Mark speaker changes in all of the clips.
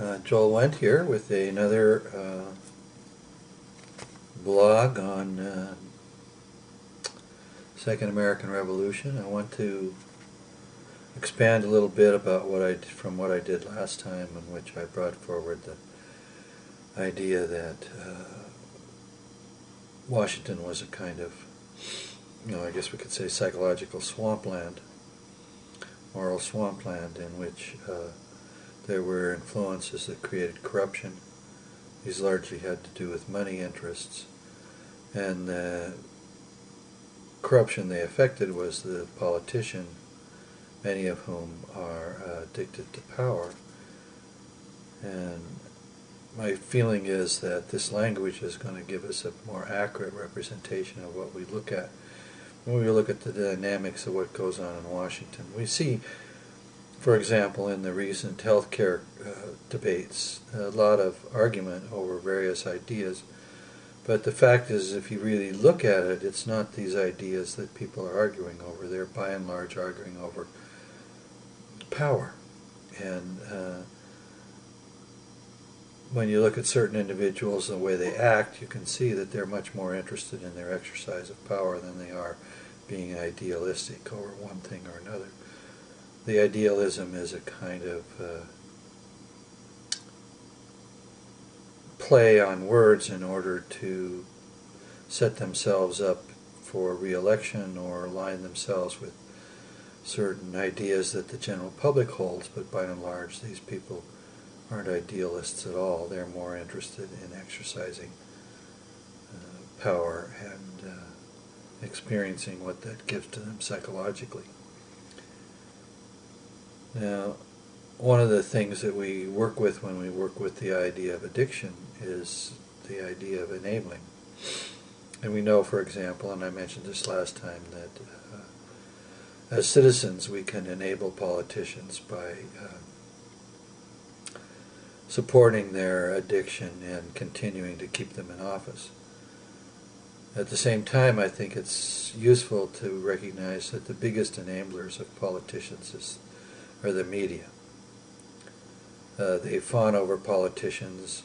Speaker 1: Uh, Joel Wendt here with another uh, blog on uh, Second American Revolution. I want to expand a little bit about what I from what I did last time, in which I brought forward the idea that uh, Washington was a kind of, you know, I guess we could say psychological swampland, moral swampland, in which uh, there were influences that created corruption. These largely had to do with money interests. And the corruption they affected was the politician, many of whom are uh, addicted to power. And my feeling is that this language is going to give us a more accurate representation of what we look at when we look at the dynamics of what goes on in Washington. We see for example, in the recent healthcare uh, debates, a lot of argument over various ideas. But the fact is, if you really look at it, it's not these ideas that people are arguing over. They're by and large arguing over power. And uh, when you look at certain individuals and the way they act, you can see that they're much more interested in their exercise of power than they are being idealistic over one thing or another the idealism is a kind of uh, play on words in order to set themselves up for re-election or align themselves with certain ideas that the general public holds, but by and large these people aren't idealists at all. They're more interested in exercising uh, power and uh, experiencing what that gives to them psychologically. Now, one of the things that we work with when we work with the idea of addiction is the idea of enabling. And we know, for example, and I mentioned this last time, that uh, as citizens we can enable politicians by uh, supporting their addiction and continuing to keep them in office. At the same time, I think it's useful to recognize that the biggest enablers of politicians is or the media. Uh, they fawn over politicians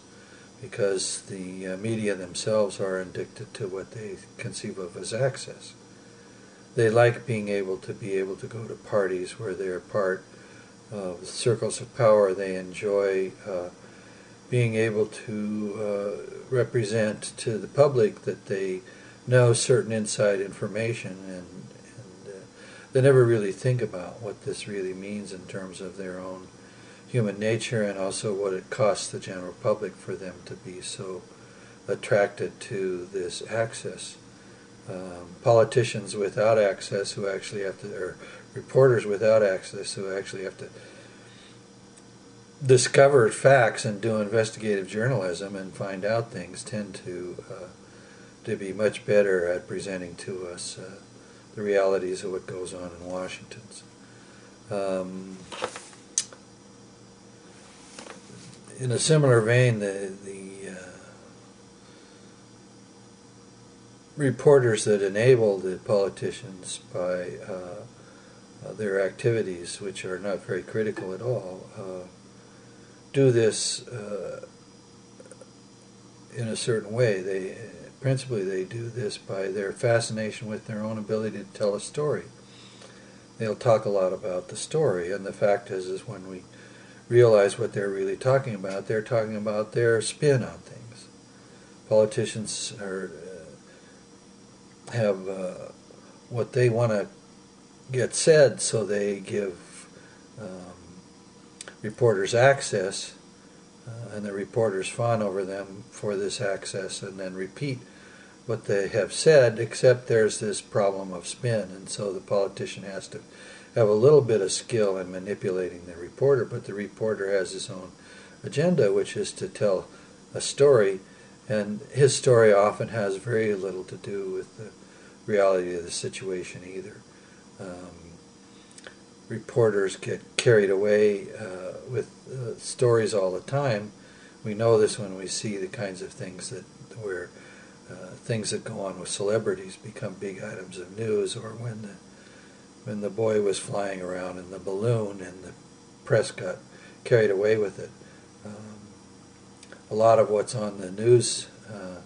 Speaker 1: because the uh, media themselves are addicted to what they conceive of as access. They like being able to be able to go to parties where they're part of circles of power. They enjoy uh, being able to uh, represent to the public that they know certain inside information and they never really think about what this really means in terms of their own human nature and also what it costs the general public for them to be so attracted to this access. Um, politicians without access who actually have to, or reporters without access who actually have to discover facts and do investigative journalism and find out things tend to uh, to be much better at presenting to us uh, the realities of what goes on in Washington. Um, in a similar vein, the, the uh, reporters that enable the politicians by uh, uh, their activities, which are not very critical at all, uh, do this uh, in a certain way. They Principally, they do this by their fascination with their own ability to tell a story. They'll talk a lot about the story, and the fact is, is when we realize what they're really talking about, they're talking about their spin on things. Politicians are uh, have uh, what they want to get said, so they give um, reporters access, uh, and the reporters fawn over them for this access, and then repeat what they have said, except there's this problem of spin, and so the politician has to have a little bit of skill in manipulating the reporter, but the reporter has his own agenda, which is to tell a story, and his story often has very little to do with the reality of the situation either. Um, reporters get carried away uh, with uh, stories all the time. We know this when we see the kinds of things that where uh, things that go on with celebrities become big items of news, or when the when the boy was flying around in the balloon and the press got carried away with it. Uh, a lot of what's on the news uh,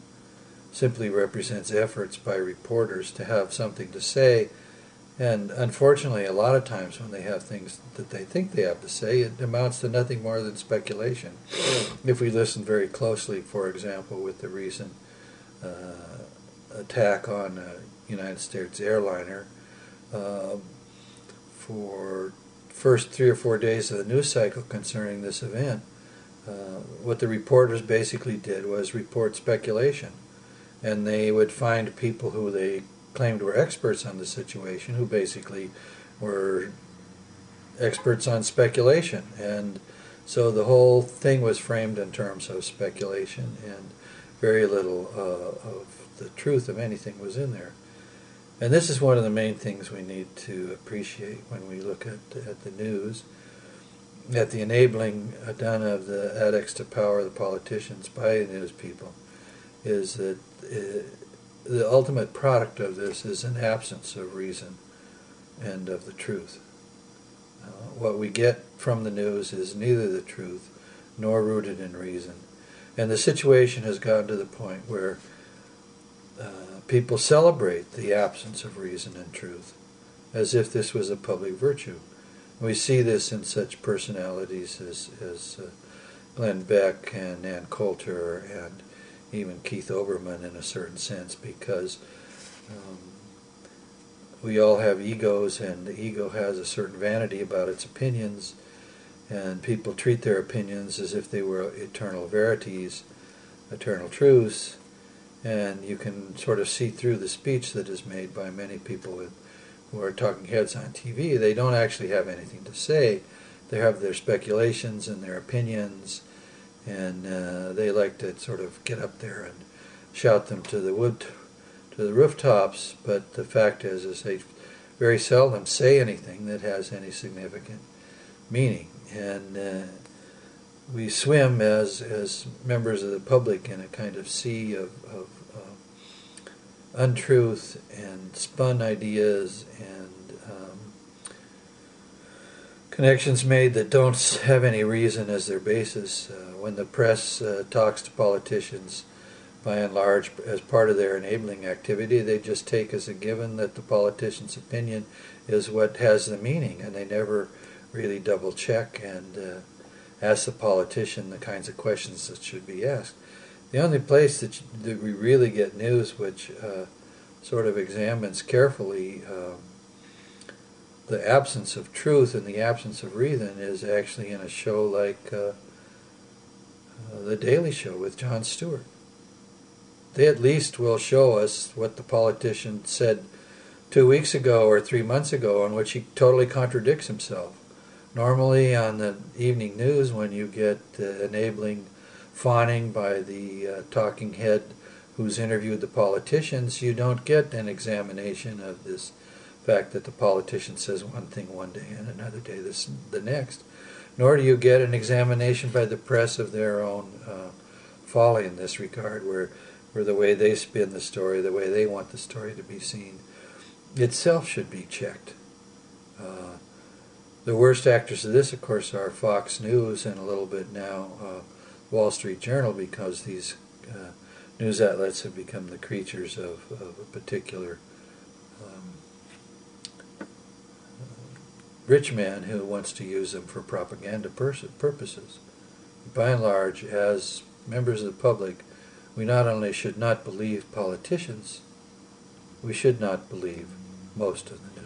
Speaker 1: simply represents efforts by reporters to have something to say. And unfortunately, a lot of times when they have things that they think they have to say, it amounts to nothing more than speculation. if we listen very closely, for example, with the recent attack on a United States airliner, uh, for first three or four days of the news cycle concerning this event, uh, what the reporters basically did was report speculation. And they would find people who they claimed were experts on the situation, who basically were experts on speculation. And so the whole thing was framed in terms of speculation, and very little uh, of the truth of anything was in there. And this is one of the main things we need to appreciate when we look at, at the news, at the enabling done of the addicts to power the politicians by the news people, is that uh, the ultimate product of this is an absence of reason and of the truth. Uh, what we get from the news is neither the truth nor rooted in reason. And the situation has gotten to the point where uh, people celebrate the absence of reason and truth as if this was a public virtue. We see this in such personalities as, as uh, Glenn Beck and Ann Coulter and even Keith Olbermann in a certain sense because um, we all have egos and the ego has a certain vanity about its opinions and people treat their opinions as if they were eternal verities, eternal truths, and you can sort of see through the speech that is made by many people with, who are talking heads on TV. They don't actually have anything to say. They have their speculations and their opinions, and uh, they like to sort of get up there and shout them to the wood, to the rooftops. But the fact is, is they very seldom say anything that has any significant meaning, and uh, we swim as as members of the public in a kind of sea of, of uh, untruth and spun ideas and um, connections made that don't have any reason as their basis. Uh, when the press uh, talks to politicians, by and large, as part of their enabling activity, they just take as a given that the politician's opinion is what has the meaning, and they never really double check and uh, ask the politician the kinds of questions that should be asked. The only place that, you, that we really get news which uh, sort of examines carefully um, the absence of truth and the absence of reason is actually in a show like uh, uh, The Daily Show with Jon Stewart. They at least will show us what the politician said two weeks ago or three months ago, in which he totally contradicts himself. Normally, on the evening news, when you get uh, enabling fawning by the uh, talking head who's interviewed the politicians, you don't get an examination of this fact that the politician says one thing one day and another day this, the next. Nor do you get an examination by the press of their own uh, folly in this regard, where, where the way they spin the story, the way they want the story to be seen, itself should be checked. The worst actors of this, of course, are Fox News and a little bit now uh, Wall Street Journal because these uh, news outlets have become the creatures of, of a particular um, rich man who wants to use them for propaganda purposes. By and large, as members of the public, we not only should not believe politicians, we should not believe most of the